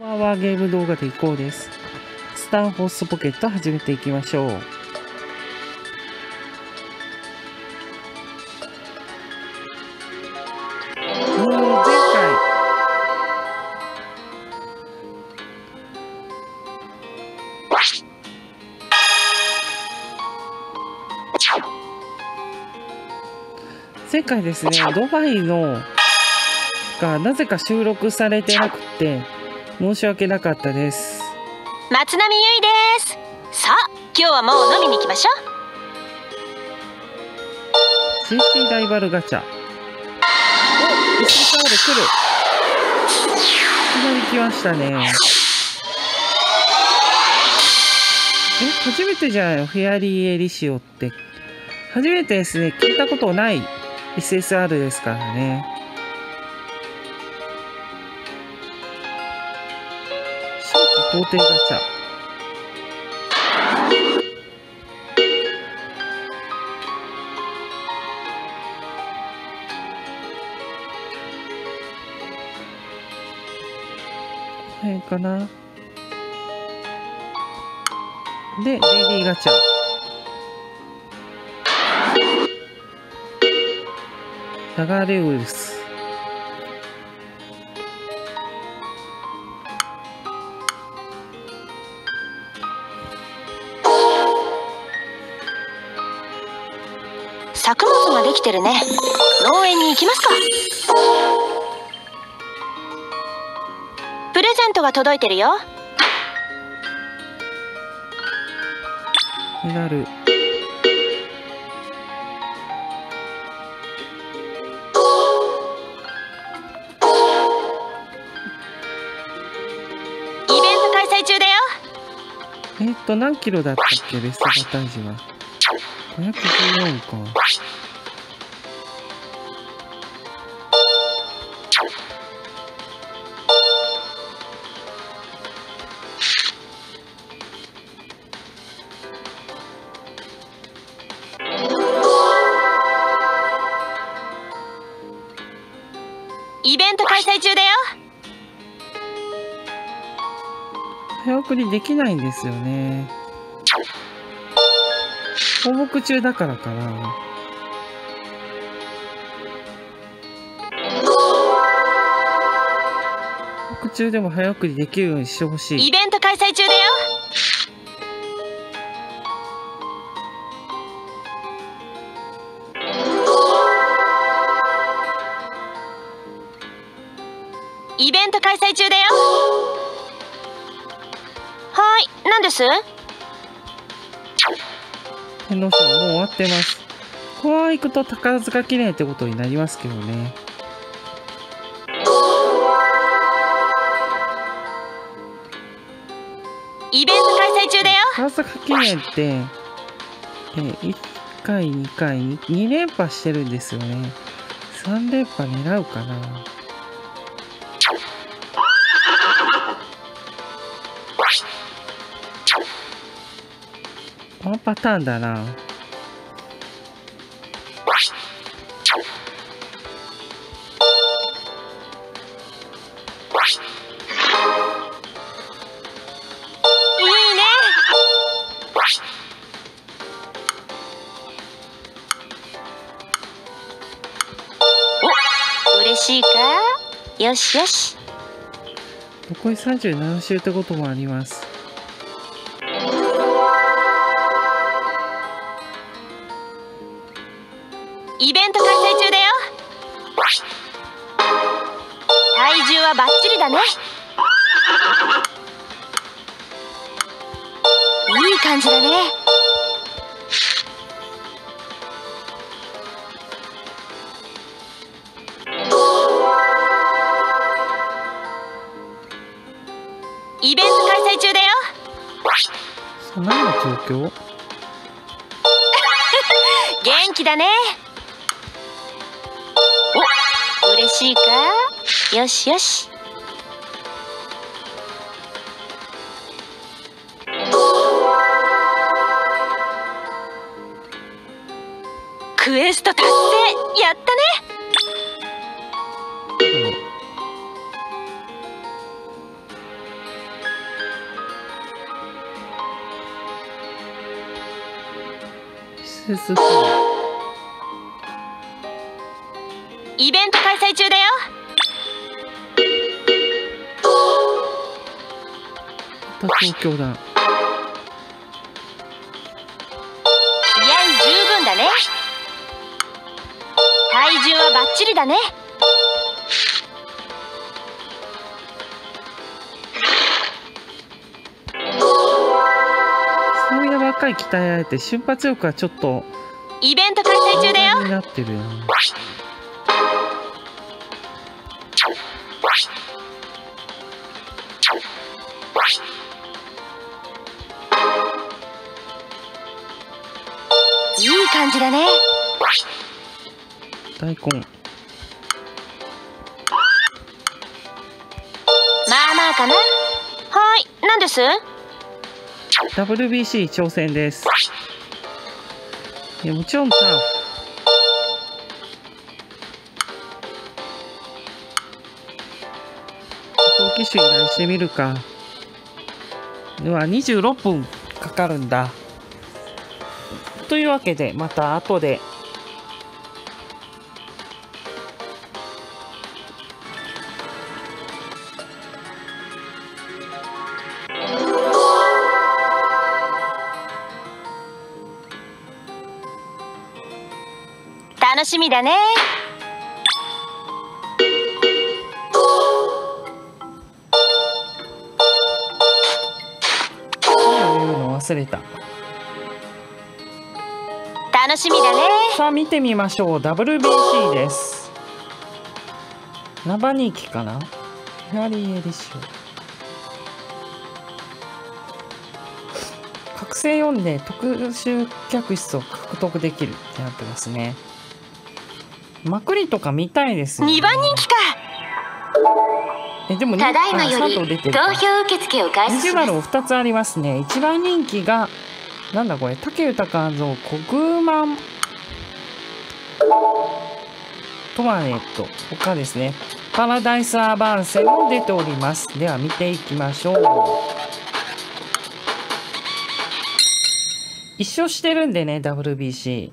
ワーワーゲーム動画でいこうです。スターホースポケット始めていきましょう。もう前回、前回ですね、ドバイのがなぜか収録されてなくて申し訳なかったです。松並優衣ですさあ今日はもう飲みに行きましょう CC ライバルガチャ。お SSR 来る。いきなり来ましたね。え、初めてじゃないの？フェアリーエリシオって。初めてですね。聞いたことない SSR ですからね。皇帝ガチャ。この辺かな。で、レディーガチャ。ラガレウルス。作物ができてるね。農園に行きますか。プレゼントが届いてるよ。メダル。イベント開催中だよ。えーっと、何キロだったっけ？ベストバタージは。514か。イベント開催中だよ早送りできないんですよね。放牧中だからかな。放牧中でも早送りできるようにしてほしい。イベント開催中だよイベント開催中だよはい何です？天皇賞もう終わってます。ここは行くと宝塚記念ってことになりますけどね。イベント開催中だよ宝塚記念って、えー、1回、2回、2連覇してるんですよね。3連覇狙うかな。ワンパターンだな。しいか？よしよし残り37周ってこともあります。イベント開催中だよ。体重はバッチリだね。いい感じだね。イベント開催中だよ。そんなような状況？元気だね。お嬉しいか？よしよし。クエスト達成やったね。是是是。イベント開催中だよ。また東京だ気合十分だね。体重はバッチリだね。そういうばっかり鍛えられて瞬発力はちょっと。イベント開催中だよ。になってるよ感じだね。大根。まあまあかな。はーい何です？WBC 挑戦です。いやもちろんターフ後機種依頼してみるか。では26分かかるんだというわけでまた後で。楽しみだね。そういうの忘れた楽しみだね。さあ見てみましょう。WBC です。生人気かな？フェアリーエディション。覚醒4で特集客室を獲得できるってなってますね。まくりとか見たいですね。2番人気か。えでもにただいまあより佐藤出てるか。投票受付を開始します。丸2つありますね。一番人気がなんだこれ竹豊像国満トマネット。他ですね。パラダイスアバンセも出ております。では見ていきましょう。一緒してるんでね WBC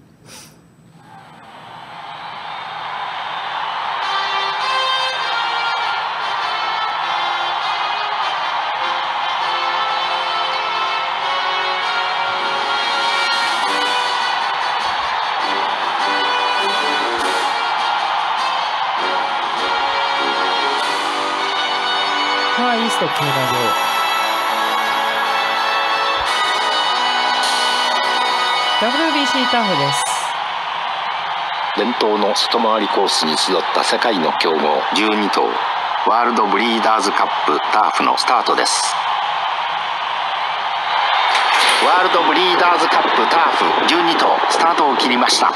スト競馬場タフです。伝統の外回りコースに集った世界の強豪12頭。ワールドブリーダーズカップターフのスタートです。ワールドブリーダーズカップターフ12頭スタートを切りました。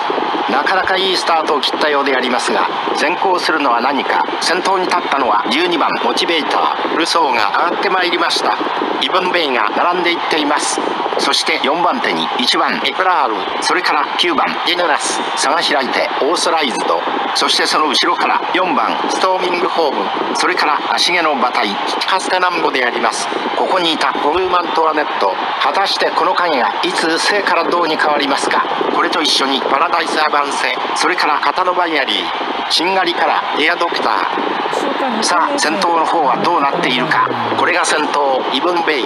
なかなかいいスタートを切ったようでありますが先行するのは何か。先頭に立ったのは12番モチベータールソーが上がってまいりました。イブン・ベイが並んでいっています。そして4番手に1番エクラールそれから9番ジェネラス。差が開いてオーソライズドそしてその後ろから4番ストーミングホーム。それから足毛の馬体カステナンボであります。ここにいたコグーマントワネット。果たしてこの影がいつ生から銅に変わりますか？これと一緒にパラダイスアバンセそれからカタノバイアリーチンガリからエアドクターさあ先頭の方はどうなっているか。これが先頭イブン・ベイ。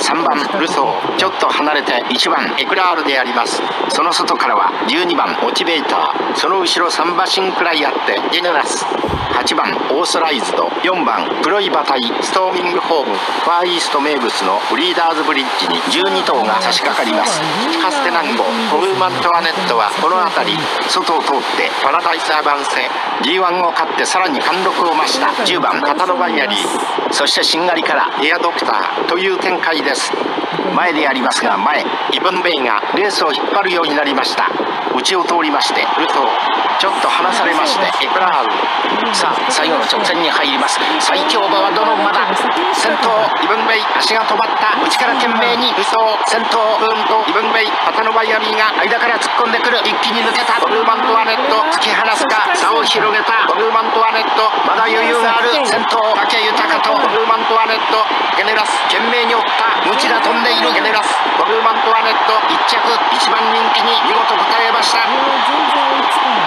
3番ルソー。ちょっと離れて1番エクラールであります。その外からは12番モチベーター。その後ろ3馬身くらいあってジェネラス。8番オーソライズド。4番黒い馬体ストーミングホーム。ファーイースト名物のブリーダーズブリッジに12頭が差し掛かります。カステナンゴコグーマントワネットはこの辺り外を通ってパラダイスアバンセ G1 を勝ってさらに貫禄を増した。10番カタロバイアリー。そしてしんがりからエアドクターという展開です。前でありますが前イブン・ベイがレースを引っ張るようになりました。内を通りましてルトちょっと離されましてエプラーウさあ最後の直線に入ります。最強馬はどの馬だ？先頭イブンベイ足が止まった。内から懸命にルト先頭ブーンとイブンベイパタノバイアミーが間から突っ込んでくる一気に抜けたボルーマントワネット。突き放すか差を広げた。ボルーマントワネットまだ余裕がある先頭武豊とボルーマントワネットゲネラス懸命に。追ったムチラ飛んでいるゲネラスボルーマントワネット1着1番人気に。見事応えました。これは全然追いつかない。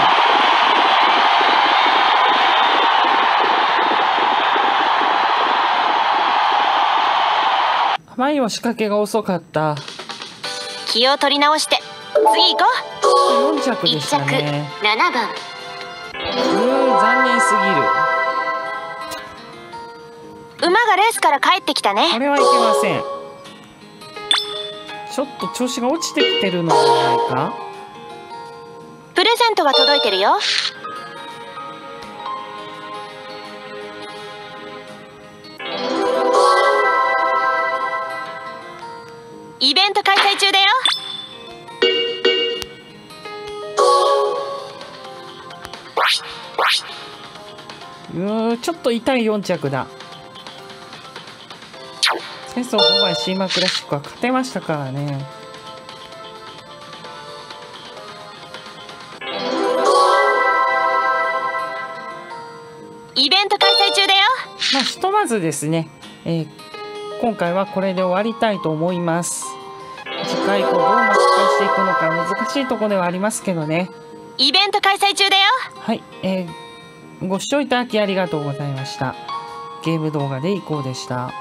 前は仕掛けが遅かった。気を取り直して。次行こ4着う1でした着ね7番。うーん残念すぎる。馬がレースから帰ってきたこねれはいけません。ちょっと調子が落ちてきてるのじゃないかプレゼントが届いてるよ。イベント開催中だよ。うーちょっと痛い4着だ。戦争5枚シーマクラシックは勝てましたからね。まずですね、えー今回はこれで終わりたいと思います。次回以降どう巻き返していくのか難しいところではありますけどね。イベント開催中だよ。はい、えーご視聴いただきありがとうございました。ゲーム動画でいこうでした